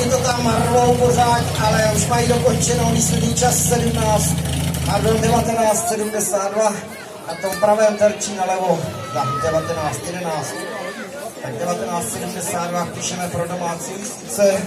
je to tam marnou pořád, ale už mají dokončenou výsledný čas 17. Marvel 19, 72 na tom pravém terčí na levo, tak 19, 11. Tak 19, 72 píšeme pro domácí ústice.